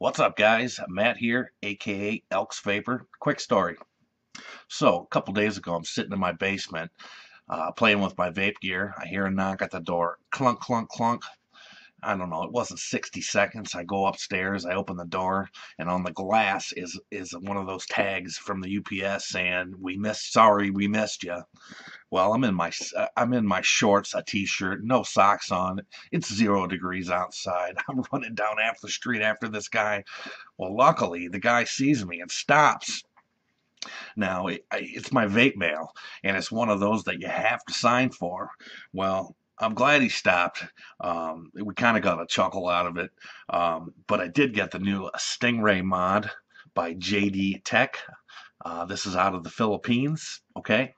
What's up, guys? Matt here, aka Elks Vapor. Quick story. So, a couple days ago, I'm sitting in my basement uh, playing with my vape gear. I hear a knock at the door. Clunk, clunk, clunk. I don't know, it wasn't 60 seconds. I go upstairs, I open the door, and on the glass is is one of those tags from the UPS saying, "We missed, sorry, we missed you." Well, I'm in my uh, I'm in my shorts, a t-shirt, no socks on. It's zero degrees outside. I'm running down half the street after this guy. Well, luckily, the guy sees me and stops. Now, it, it's my vape mail, and it's one of those that you have to sign for. Well, I'm glad he stopped. Um, we kind of got a chuckle out of it. Um, but I did get the new Stingray mod by JD Tech. Uh, this is out of the Philippines. Okay.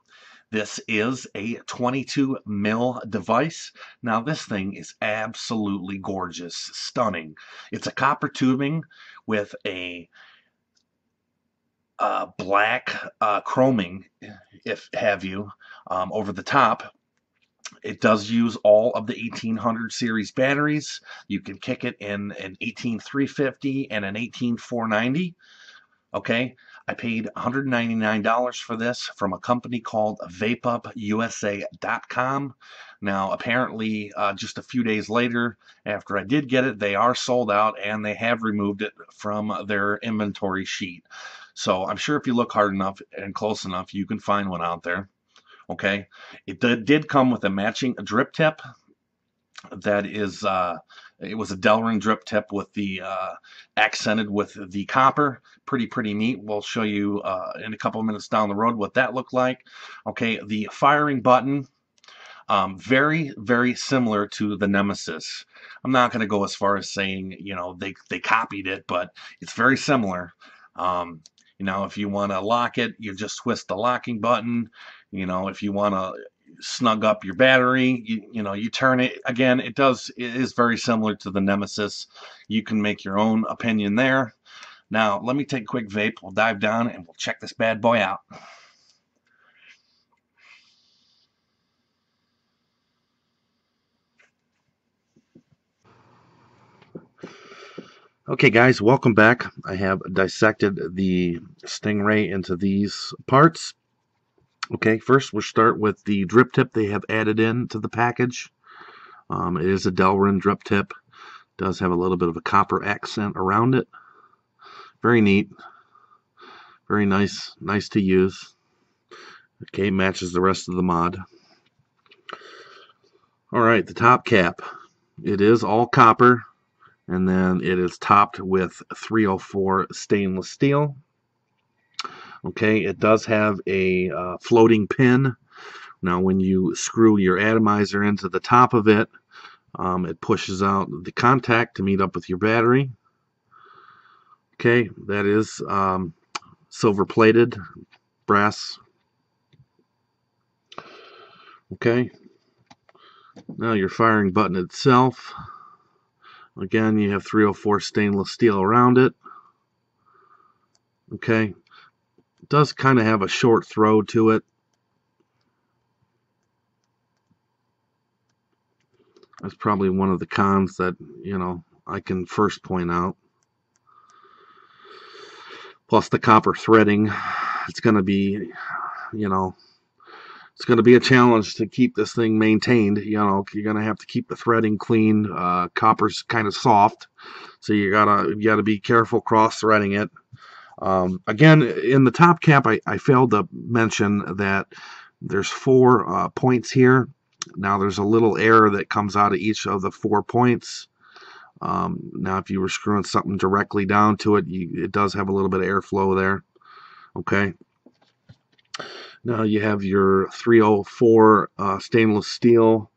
This is a 22 mil device. Now this thing is absolutely gorgeous, stunning. It's a copper tubing with a uh, black uh, chroming, if have you, um, over the top it does use all of the 1800 series batteries. You can kick it in an 18350 and an 18490. Okay, I paid $199 for this from a company called VapeUpUSA.com. Now, apparently, uh, just a few days later, after I did get it, they are sold out and they have removed it from their inventory sheet. So I'm sure if you look hard enough and close enough, you can find one out there. Okay, it did, come with a matching drip tip. That is, uh, it was a Delrin drip tip with the uh, accented with the copper. Pretty, pretty neat. We'll show you uh, in a couple minutes down the road what that looked like. Okay, the firing button, um, very, very similar to the Nemesis. I'm not going to go as far as saying, you know, they, they copied it, but it's very similar. Um, you know, if you want to lock it, you just twist the locking button. You know, if you want to snug up your battery, you, you know, you turn it. Again, it does, it is very similar to the Nemesis. You can make your own opinion there. Now, let me take a quick vape. We'll dive down and we'll check this bad boy out. Okay guys, welcome back. I have dissected the Stingray into these parts. Okay, first we'll start with the drip tip they have added in to the package. Um, it is a Delrin drip tip. Does have a little bit of a copper accent around it. Very neat. Very nice, nice to use. Okay, matches the rest of the mod. Alright, the top cap. It is all copper and then it is topped with 304 stainless steel. Okay, it does have a uh, floating pin. Now when you screw your atomizer into the top of it, um, it pushes out the contact to meet up with your battery. Okay, that is um, silver plated brass. Okay, now your firing button itself. Again, you have 304 stainless steel around it. Okay. Does kind of have a short throw to it. That's probably one of the cons that, you know, I can first point out. Plus the copper threading. It's going to be, you know, it's going to be a challenge to keep this thing maintained. You know, you're going to have to keep the threading clean. Uh, copper's kind of soft, so you gotta you gotta be careful cross threading it. Um, again, in the top cap, I, I failed to mention that there's four uh, points here. Now there's a little air that comes out of each of the four points. Um, now if you were screwing something directly down to it, you, it does have a little bit of airflow there. Okay. Now you have your 304 uh, stainless steel.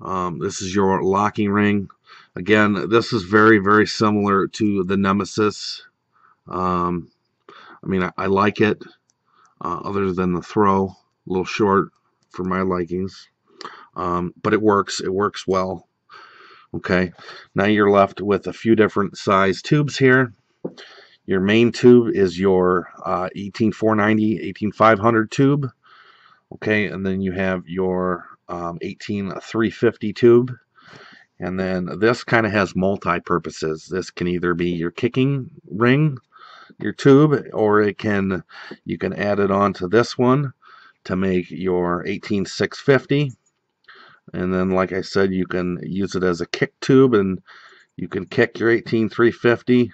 Um, this is your locking ring. Again, this is very, very similar to the Nemesis. Um, I mean, I, I like it, uh, other than the throw, a little short for my likings. Um, but it works. It works well. Okay, now you're left with a few different size tubes here. Your main tube is your uh, 18490, 18500 tube. Okay, and then you have your um, 18350 tube. And then this kind of has multi-purposes. This can either be your kicking ring, your tube, or it can you can add it onto this one to make your 18650. And then, like I said, you can use it as a kick tube, and you can kick your 18350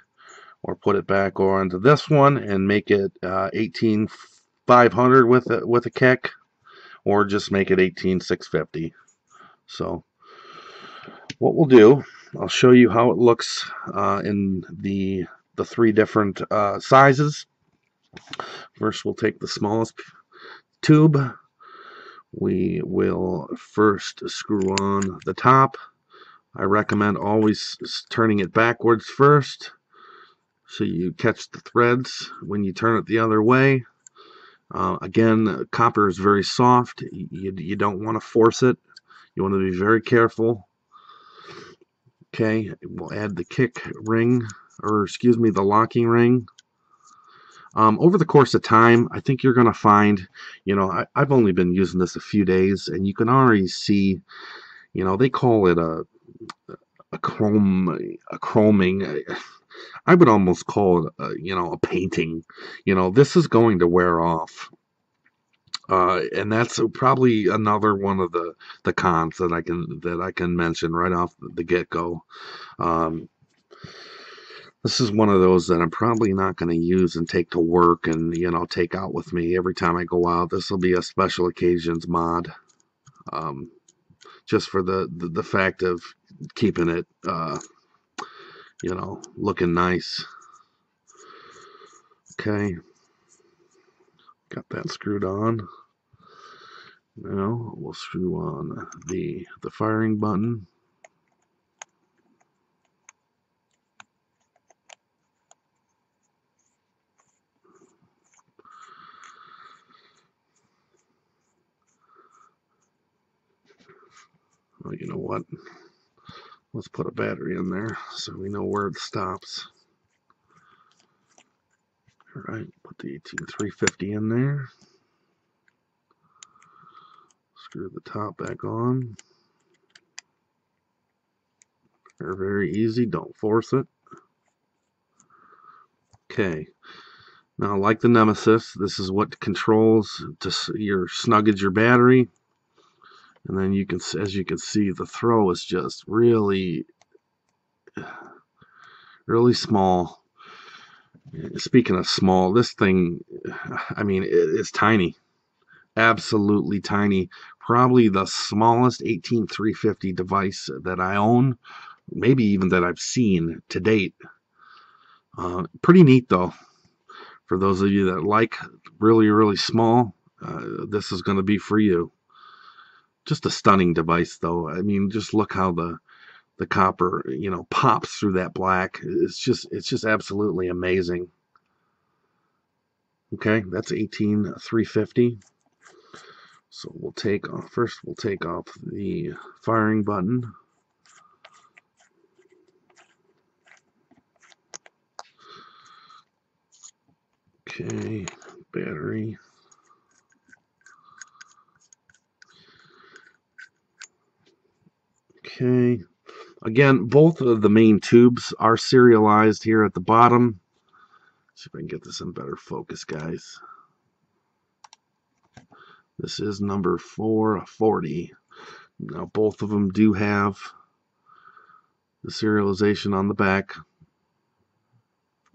or put it back onto this one and make it uh, 18500 with a, with a kick, or just make it 18650. So what we'll do, I'll show you how it looks uh, in the the three different uh, sizes. First, we'll take the smallest tube. We will first screw on the top. I recommend always turning it backwards first so you catch the threads when you turn it the other way. Uh, again, copper is very soft. You, you don't want to force it. You want to be very careful. Okay, we'll add the kick ring, or excuse me, the locking ring. Um, over the course of time, I think you're going to find, you know, I, I've only been using this a few days, and you can already see, you know, they call it a a chrome a chroming. I would almost call it, a, you know, a painting. You know, this is going to wear off. Uh, and that's probably another one of the the cons that I can that I can mention right off the get go. Um, this is one of those that I'm probably not going to use and take to work and you know take out with me every time I go out. This will be a special occasions mod, um, just for the, the, the fact of keeping it uh, you know looking nice. Okay. Got that screwed on. Now we'll screw on the the firing button. Well, you know what? Let's put a battery in there so we know where it stops. Alright, put the 18350 in there. Screw the top back on. They're very easy, don't force it. Okay, now like the Nemesis, this is what controls to your snuggage your battery. And then you can, as you can see, the throw is just really, really small speaking of small, this thing, I mean, it's tiny. Absolutely tiny. Probably the smallest 18350 device that I own, maybe even that I've seen to date. Uh, pretty neat though. For those of you that like really, really small, uh, this is going to be for you. Just a stunning device though. I mean, just look how the the copper, you know, pops through that black. It's just it's just absolutely amazing. Okay, that's 18350. So we'll take off first we'll take off the firing button. Okay, battery. Okay, Again, both of the main tubes are serialized here at the bottom. Let's see if I can get this in better focus, guys. This is number 440. Now, both of them do have the serialization on the back.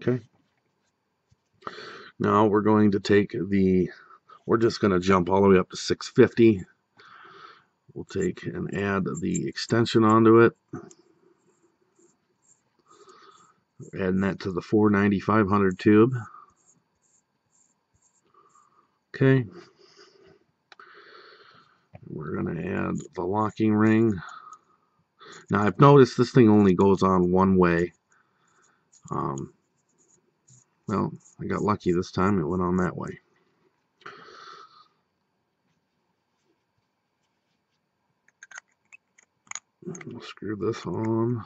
Okay. Now we're going to take the, we're just going to jump all the way up to 650. We'll take and add the extension onto it. Adding that to the 49500 tube. Okay. We're going to add the locking ring. Now I've noticed this thing only goes on one way. Um, well, I got lucky this time. It went on that way. We'll screw this on.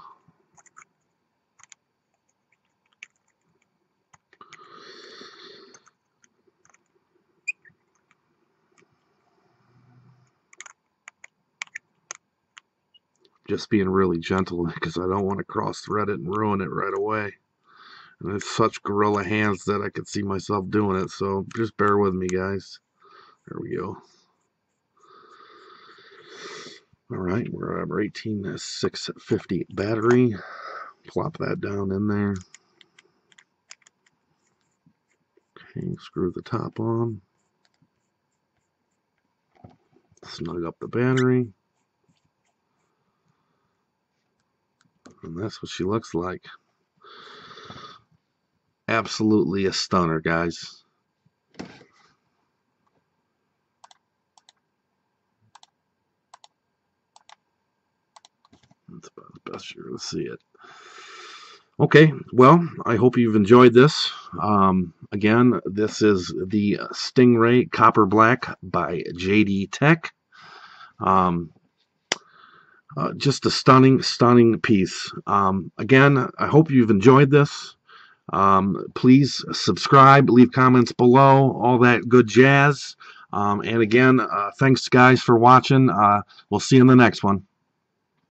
just being really gentle because I don't want to cross thread it and ruin it right away. And it's such gorilla hands that I could see myself doing it, so just bear with me, guys. There we go. All right, we're at our 18650 battery. Plop that down in there. Okay, screw the top on. Snug up the battery. And that's what she looks like. Absolutely a stunner, guys. Best you're going to see it. Okay, well, I hope you've enjoyed this. Um, again, this is the Stingray Copper Black by JD Tech. Um, uh, just a stunning, stunning piece. Um, again, I hope you've enjoyed this. Um, please subscribe, leave comments below, all that good jazz. Um, and again, uh, thanks guys for watching. Uh, we'll see you in the next one.